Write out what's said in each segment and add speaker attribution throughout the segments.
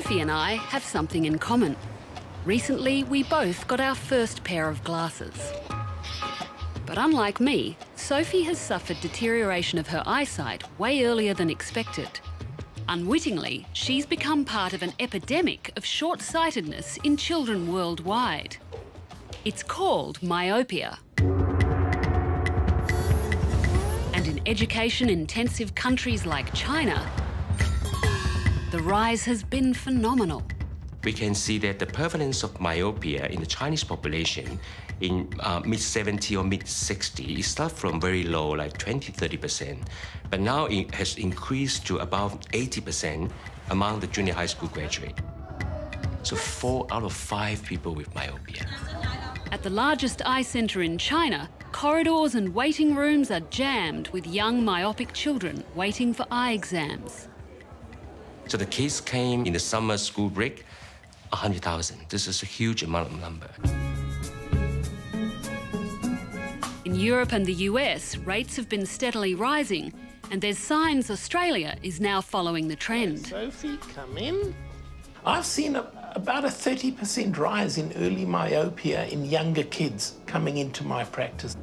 Speaker 1: Sophie and I have something in common. Recently, we both got our first pair of glasses. But unlike me, Sophie has suffered deterioration of her eyesight way earlier than expected. Unwittingly, she's become part of an epidemic of short sightedness in children worldwide. It's called myopia. And in education intensive countries like China, the rise has been phenomenal.
Speaker 2: We can see that the prevalence of myopia in the Chinese population in uh, mid 70 or mid 60 it started from very low, like 20, 30%. But now it has increased to about 80% among the junior high school graduate. So four out of five people with myopia.
Speaker 1: At the largest eye centre in China, corridors and waiting rooms are jammed with young myopic children waiting for eye exams.
Speaker 2: So the kids came in the summer school break, 100,000. This is a huge amount of number.
Speaker 1: In Europe and the US, rates have been steadily rising, and there's signs Australia is now following the trend.
Speaker 3: Sophie, come in. I've seen a, about a 30% rise in early myopia in younger kids coming into my practice.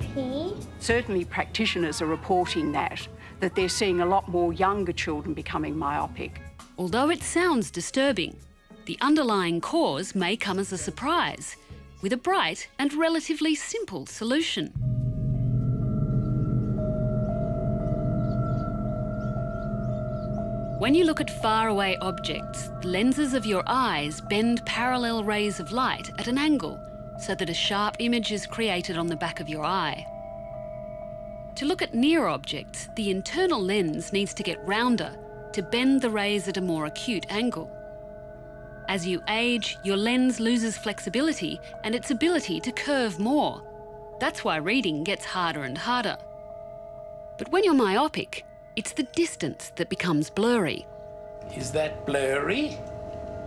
Speaker 4: Certainly practitioners are reporting that, that they're seeing a lot more younger children becoming myopic.
Speaker 1: Although it sounds disturbing, the underlying cause may come as a surprise, with a bright and relatively simple solution. When you look at faraway objects, the lenses of your eyes bend parallel rays of light at an angle so that a sharp image is created on the back of your eye. To look at near objects, the internal lens needs to get rounder to bend the rays at a more acute angle. As you age, your lens loses flexibility and its ability to curve more. That's why reading gets harder and harder. But when you're myopic, it's the distance that becomes blurry.
Speaker 3: Is that blurry?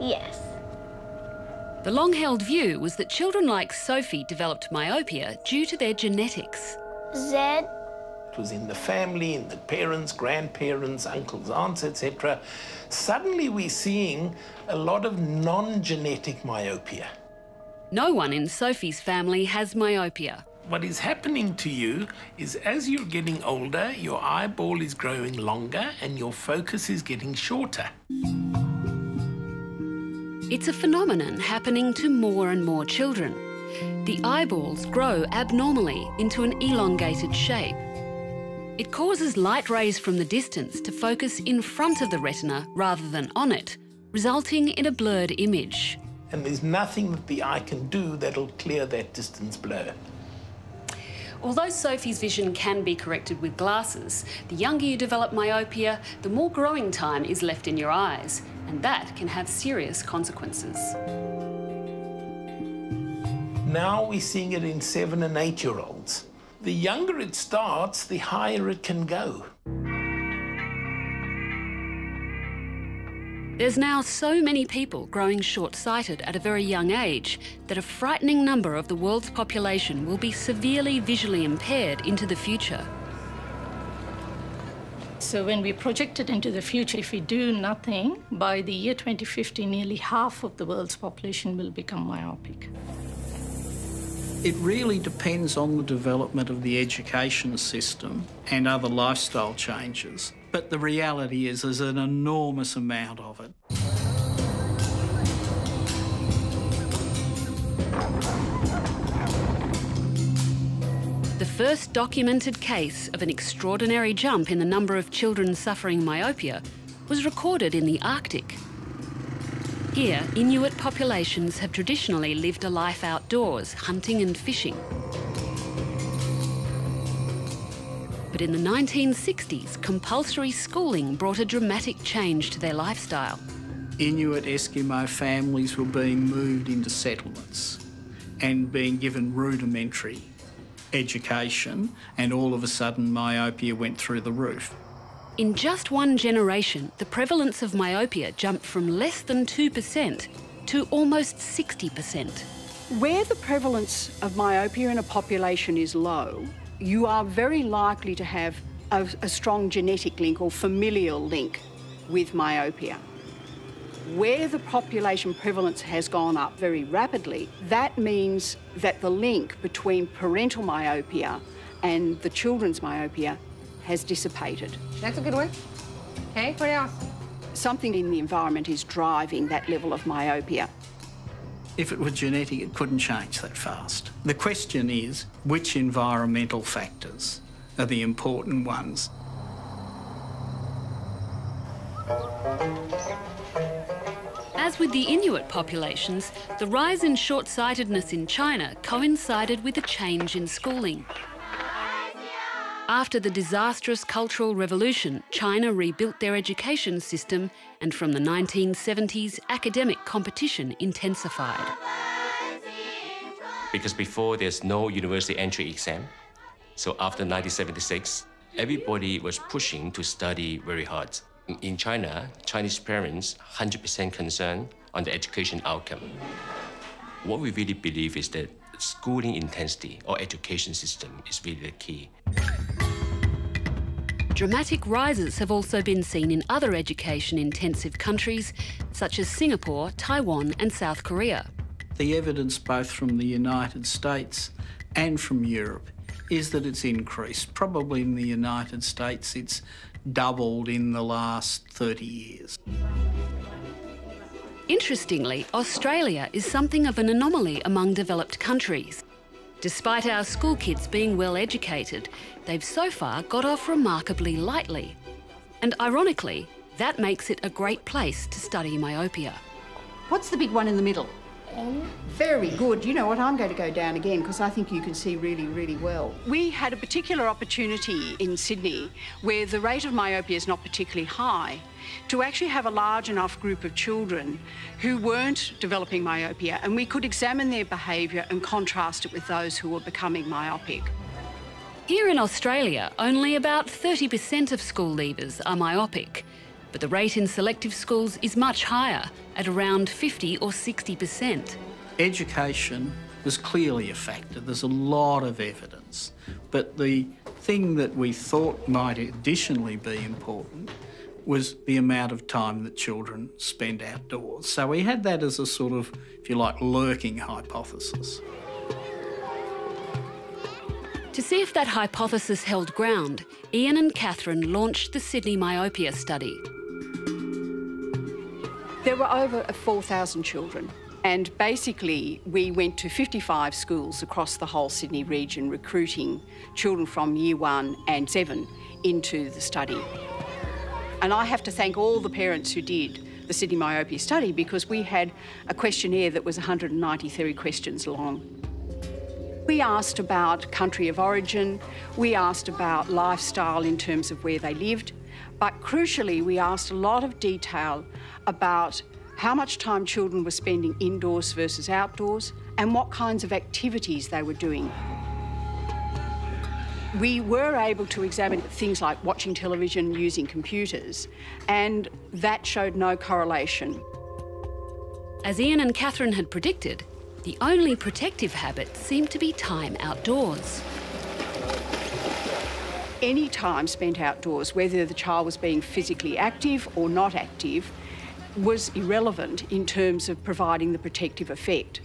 Speaker 5: Yes.
Speaker 1: The long held view was that children like Sophie developed myopia due to their genetics.
Speaker 5: Z.
Speaker 3: Was in the family, in the parents, grandparents, uncles, aunts, etc. Suddenly we're seeing a lot of non-genetic myopia.
Speaker 1: No one in Sophie's family has myopia.
Speaker 3: What is happening to you is as you're getting older, your eyeball is growing longer and your focus is getting shorter.
Speaker 1: It's a phenomenon happening to more and more children. The eyeballs grow abnormally into an elongated shape. It causes light rays from the distance to focus in front of the retina rather than on it, resulting in a blurred image.
Speaker 3: And there's nothing that the eye can do that'll clear that distance blur.
Speaker 1: Although Sophie's vision can be corrected with glasses, the younger you develop myopia, the more growing time is left in your eyes, and that can have serious consequences.
Speaker 3: Now we're seeing it in seven and eight year olds. The younger it starts, the higher it can go.
Speaker 1: There's now so many people growing short sighted at a very young age that a frightening number of the world's population will be severely visually impaired into the future.
Speaker 6: So when we project it into the future, if we do nothing, by the year 2050, nearly half of the world's population will become myopic.
Speaker 7: It really depends on the development of the education system and other lifestyle changes. But the reality is there's an enormous amount of it.
Speaker 1: The first documented case of an extraordinary jump in the number of children suffering myopia was recorded in the Arctic. Here, Inuit populations have traditionally lived a life outdoors, hunting and fishing. But in the 1960s, compulsory schooling brought a dramatic change to their lifestyle.
Speaker 7: Inuit Eskimo families were being moved into settlements and being given rudimentary education, and all of a sudden myopia went through the roof.
Speaker 1: In just one generation, the prevalence of myopia jumped from less than 2% to almost 60%.
Speaker 4: Where the prevalence of myopia in a population is low, you are very likely to have a, a strong genetic link or familial link with myopia. Where the population prevalence has gone up very rapidly, that means that the link between parental myopia and the children's myopia has dissipated.
Speaker 5: That's a good one. Okay, what else?
Speaker 4: Something in the environment is driving that level of myopia.
Speaker 7: If it were genetic, it couldn't change that fast. The question is, which environmental factors are the important ones?
Speaker 1: As with the Inuit populations, the rise in short sightedness in China coincided with a change in schooling. After the disastrous Cultural Revolution, China rebuilt their education system, and from the 1970s, academic competition intensified.
Speaker 2: Because before there's no university entry exam, so after 1976, everybody was pushing to study very hard. In China, Chinese parents 100% concerned on the education outcome. What we really believe is that schooling intensity or education system is really the key.
Speaker 1: Dramatic rises have also been seen in other education intensive countries such as Singapore, Taiwan, and South Korea.
Speaker 7: The evidence, both from the United States and from Europe, is that it's increased. Probably in the United States, it's doubled in the last 30 years.
Speaker 1: Interestingly, Australia is something of an anomaly among developed countries. Despite our school kids being well educated, they've so far got off remarkably lightly. And ironically, that makes it a great place to study myopia.
Speaker 4: What's the big one in the middle? Very good. You know what? I'm going to go down again because I think you can see really, really well. We had a particular opportunity in Sydney where the rate of myopia is not particularly high to actually have a large enough group of children who weren't developing myopia and we could examine their behaviour and contrast it with those who were becoming myopic.
Speaker 1: Here in Australia, only about 30% of school leavers are myopic, but the rate in selective schools is much higher, at around 50 or 60%.
Speaker 7: Education was clearly a factor. There's a lot of evidence. But the thing that we thought might additionally be important was the amount of time that children spend outdoors. So we had that as a sort of, if you like, lurking hypothesis.
Speaker 1: To see if that hypothesis held ground, Ian and Kathryn launched the Sydney Myopia Study.
Speaker 4: There were over 4,000 children. And basically, we went to 55 schools across the whole Sydney region, recruiting children from year one and seven into the study. And I have to thank all the parents who did the Sydney Myopia study because we had a questionnaire that was 193 questions long. We asked about country of origin, we asked about lifestyle in terms of where they lived, but crucially, we asked a lot of detail about how much time children were spending indoors versus outdoors and what kinds of activities they were doing. We were able to examine things like watching television, using computers, and that showed no correlation.
Speaker 1: As Ian and Kathryn had predicted, the only protective habit seemed to be time outdoors.
Speaker 4: Any time spent outdoors, whether the child was being physically active or not active, was irrelevant in terms of providing the protective effect.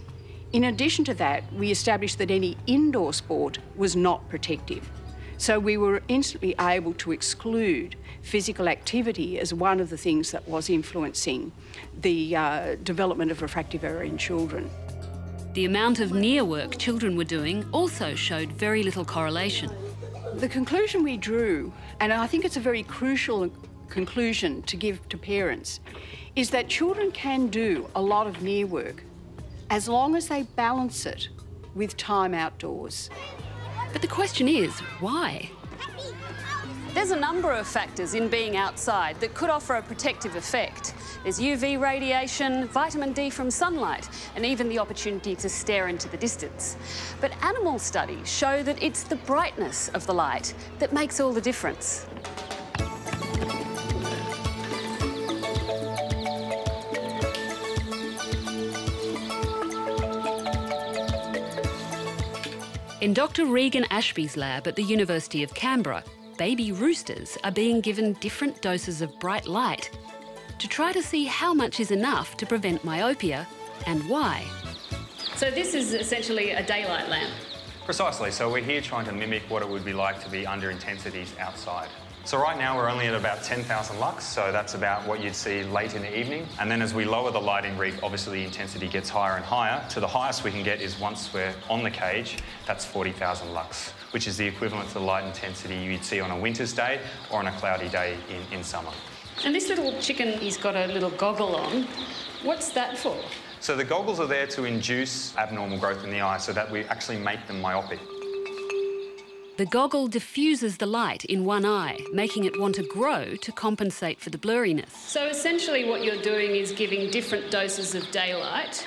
Speaker 4: In addition to that, we established that any indoor sport was not protective. So we were instantly able to exclude physical activity as one of the things that was influencing the uh, development of refractive error in children.
Speaker 1: The amount of near work children were doing also showed very little correlation.
Speaker 4: The conclusion we drew, and I think it's a very crucial conclusion to give to parents, is that children can do a lot of near work as long as they balance it with time outdoors.
Speaker 1: But the question is, why?
Speaker 8: There's a number of factors in being outside that could offer a protective effect. There's UV radiation, vitamin D from sunlight, and even the opportunity to stare into the distance. But animal studies show that it's the brightness of the light that makes all the difference.
Speaker 1: In Dr. Regan Ashby's lab at the University of Canberra, baby roosters are being given different doses of bright light. To try to see how much is enough to prevent myopia and why.
Speaker 8: So this is essentially a daylight lamp.
Speaker 9: Precisely. So we're here trying to mimic what it would be like to be under intensities outside. So right now we're only at about 10,000 lux, so that's about what you'd see late in the evening. And then as we lower the lighting rig, obviously the intensity gets higher and higher. To the highest we can get is once we're on the cage, that's 40,000 lux, which is the equivalent to the light intensity you'd see on a winter's day or on a cloudy day in, in summer.
Speaker 8: And this little chicken, he's got a little goggle on. What's that for?
Speaker 9: So the goggles are there to induce abnormal growth in the eye so that we actually make them myopic.
Speaker 1: The goggle diffuses the light in one eye, making it want to grow to compensate for the blurriness.
Speaker 8: So essentially what you're doing is giving different doses of daylight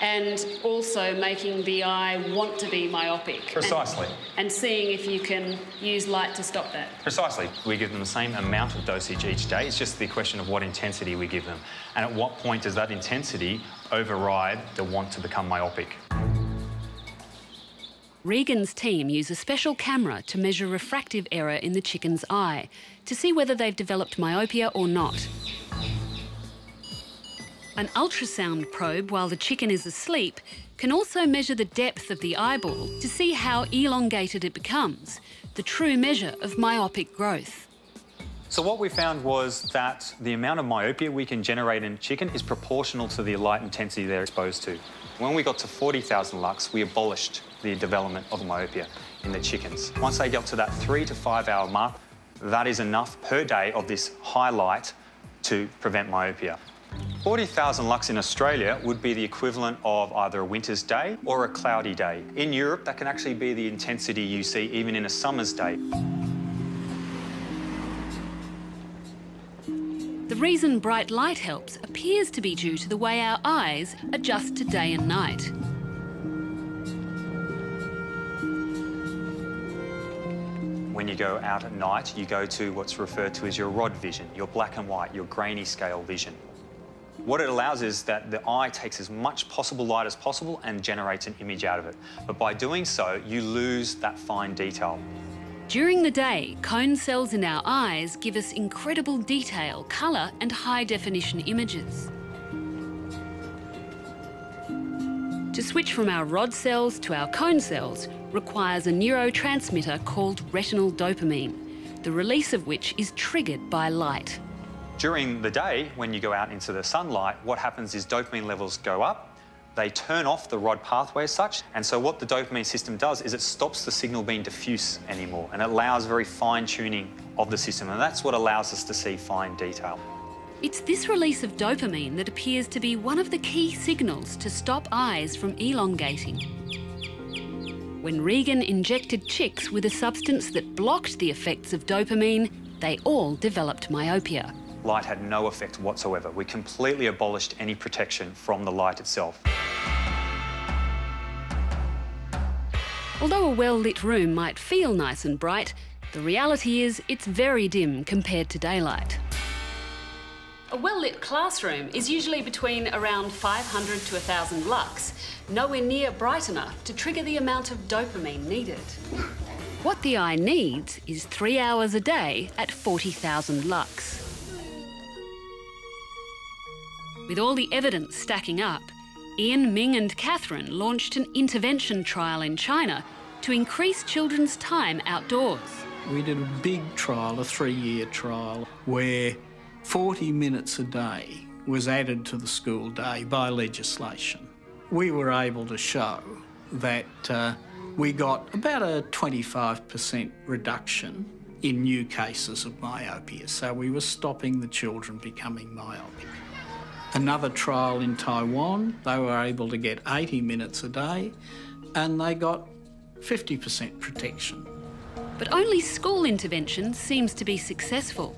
Speaker 8: and also making the eye want to be myopic.
Speaker 9: Precisely.
Speaker 8: And, and, seeing if you can use light to stop that.
Speaker 9: Precisely. We give them the same amount of dosage each day. It's just the question of what intensity we give them. And at what point does that intensity override the want to become myopic?
Speaker 1: Regan's team use a special camera to measure refractive error in the chicken's eye to see whether they've developed myopia or not. An ultrasound probe while the chicken is asleep can also measure the depth of the eyeball to see how elongated it becomes, the true measure of myopic growth.
Speaker 9: So what we found was that the amount of myopia we can generate in chicken is proportional to the light intensity they're exposed to. When we got to 40,000 lux, we abolished the development of myopia in the chickens. Once they got to that three to five hour mark, that is enough per day of this high light to prevent myopia. 40,000 lux in Australia would be the equivalent of either a winter's day or a cloudy day. In Europe, that can actually be the intensity you see even in a summer's day.
Speaker 1: The reason bright light helps appears to be due to the way our eyes adjust to day and night.
Speaker 9: when you go out at night, you go to what's referred to as your rod vision, your black and white, your grainy scale vision. What it allows is that the eye takes as much possible light as possible and generates an image out of it. But by doing so, you lose that fine detail.
Speaker 1: During the day, cone cells in our eyes give us incredible detail, colour and high definition images. To switch from our rod cells to our cone cells, requires a neurotransmitter called retinal dopamine, the release of which is triggered by light.
Speaker 9: During the day, when you go out into the sunlight, what happens is dopamine levels go up, they turn off the rod pathway as such, and so what the dopamine system does is it stops the signal being diffuse anymore, and allows very fine tuning of the system, and that's what allows us to see fine detail.
Speaker 1: It's this release of dopamine that appears to be one of the key signals to stop eyes from elongating. When Regan injected chicks with a substance that blocked the effects of dopamine, they all developed myopia.
Speaker 9: Light had no effect whatsoever. We completely abolished any protection from the light itself.
Speaker 1: Although a well-lit room might feel nice and bright, the reality is it's very dim compared to daylight. A well-lit classroom is usually between around 500 to 1,000 lux, nowhere near bright enough to trigger the amount of dopamine needed. What the eye needs is three hours a day at 40,000 lux. With all the evidence stacking up, Ian, Ming and Kathryn launched an intervention trial in China to increase children's time outdoors.
Speaker 7: We did a big trial, a three-year trial, where 40 minutes a day was added to the school day by legislation. We were able to show that uh, we got about a 25% reduction in new cases of myopia, so we were stopping the children becoming myopic. Another trial in Taiwan, they were able to get 80 minutes a day and they got 50% protection.
Speaker 1: But only school intervention seems to be successful.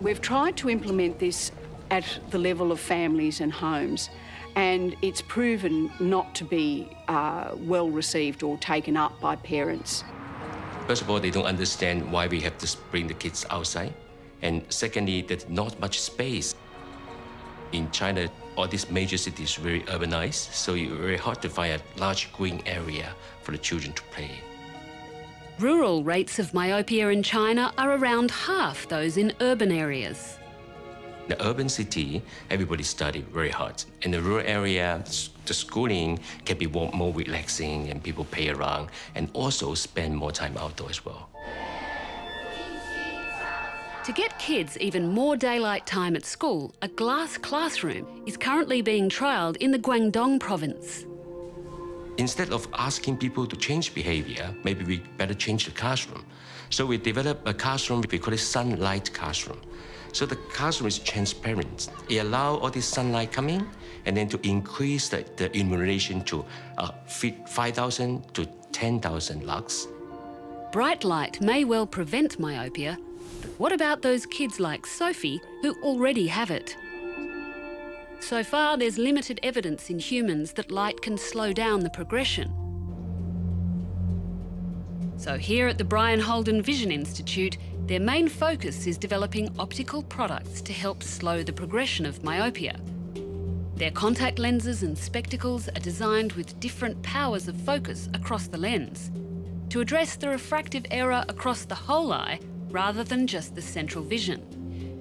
Speaker 4: We've tried to implement this at the level of families and homes and it's proven not to be uh, well received or taken up by parents.
Speaker 2: First of all, they don't understand why we have to bring the kids outside. And secondly, there's not much space. In China, all these major cities are very urbanized, so it's very hard to find a large green area for the children to play. in.
Speaker 1: Rural rates of myopia in China are around half those in urban areas.
Speaker 2: In the urban city, everybody study very hard. In the rural area, the schooling can be more relaxing and people play around and also spend more time outdoors as well.
Speaker 1: To get kids even more daylight time at school, a glass classroom is currently being trialled in the Guangdong province.
Speaker 2: Instead of asking people to change behavior, maybe we better change the classroom. So we developed a classroom, we call it sunlight classroom. So the classroom is transparent. It allows all this sunlight coming and then to increase the, the illumination to uh, 5,000 to 10,000 lux.
Speaker 1: Bright light may well prevent myopia, but what about those kids like Sophie who already have it? So far, there's limited evidence in humans that light can slow down the progression. So here at the Brian Holden Vision Institute, their main focus is developing optical products to help slow the progression of myopia. Their contact lenses and spectacles are designed with different powers of focus across the lens to address the refractive error across the whole eye rather than just the central vision.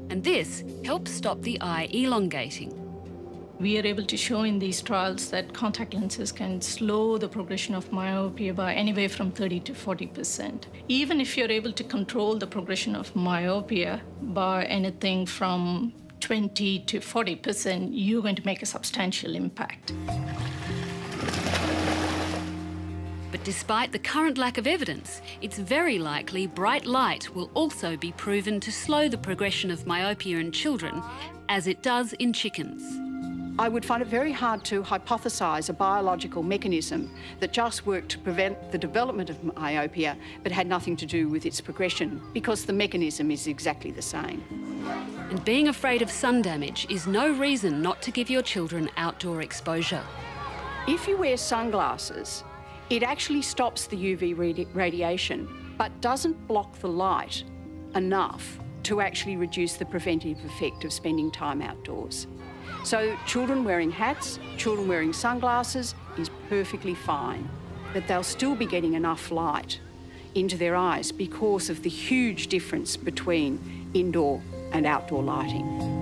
Speaker 1: And this helps stop the eye elongating.
Speaker 6: We are able to show in these trials that contact lenses can slow the progression of myopia by anywhere from 30 to 40%. Even if you're able to control the progression of myopia by anything from 20 to 40%, you're going to make a substantial impact.
Speaker 1: But despite the current lack of evidence, it's very likely bright light will also be proven to slow the progression of myopia in children, as it does in chickens.
Speaker 4: I would find it very hard to hypothesise a biological mechanism that just worked to prevent the development of myopia but had nothing to do with its progression because the mechanism is exactly the same.
Speaker 1: And being afraid of sun damage is no reason not to give your children outdoor exposure.
Speaker 4: If you wear sunglasses, it actually stops the UV radi radiation but doesn't block the light enough to actually reduce the preventive effect of spending time outdoors. So children wearing hats, children wearing sunglasses is perfectly fine, but they'll still be getting enough light into their eyes because of the huge difference between indoor and outdoor lighting.